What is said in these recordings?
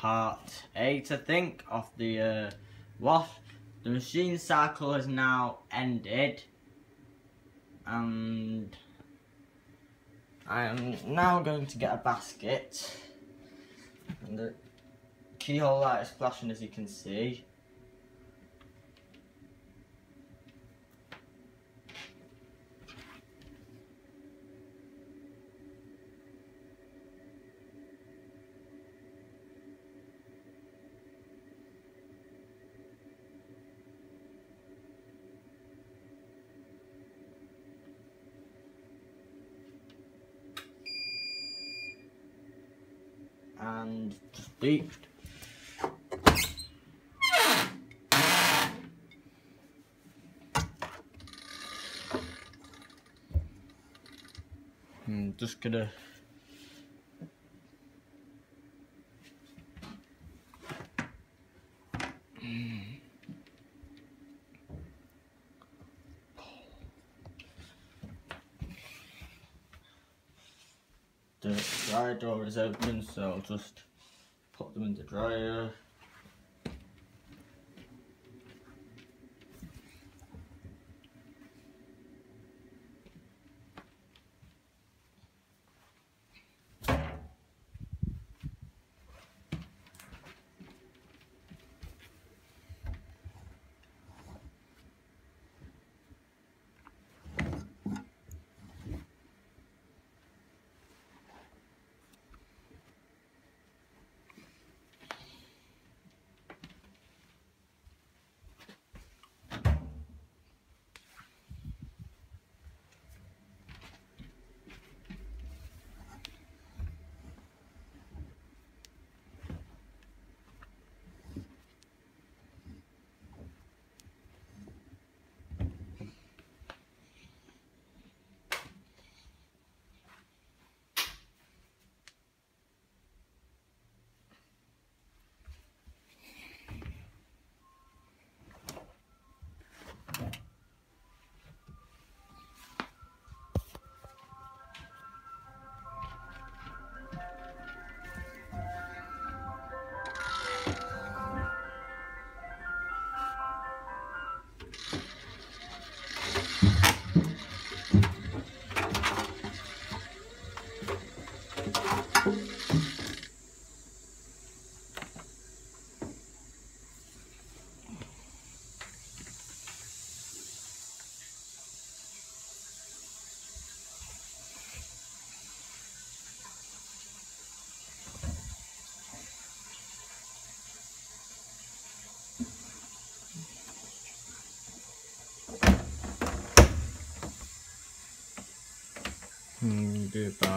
part 8 I think of the uh, wash. The machine cycle has now ended and I am now going to get a basket and the keyhole light is flashing as you can see. And just. I'm hmm, just gonna the dryer door is open so I'll just put them in the dryer 嗯对吧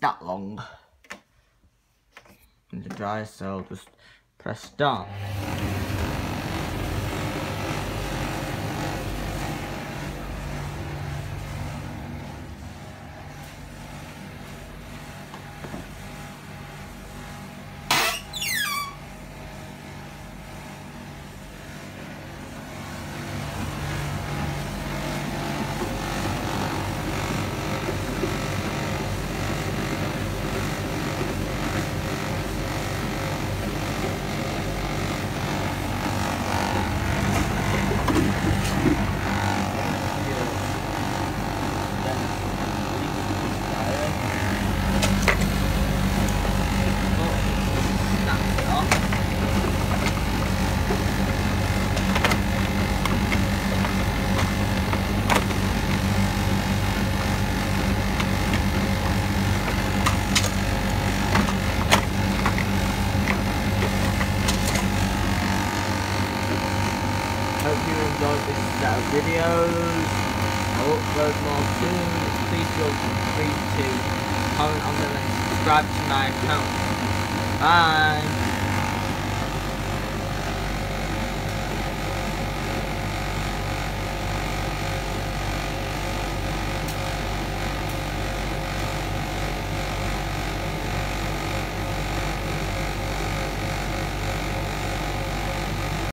that long in the dry so just press start. Hope you enjoyed this set of videos. I will upload more soon, please feel free to comment on them and subscribe to my account. Bye!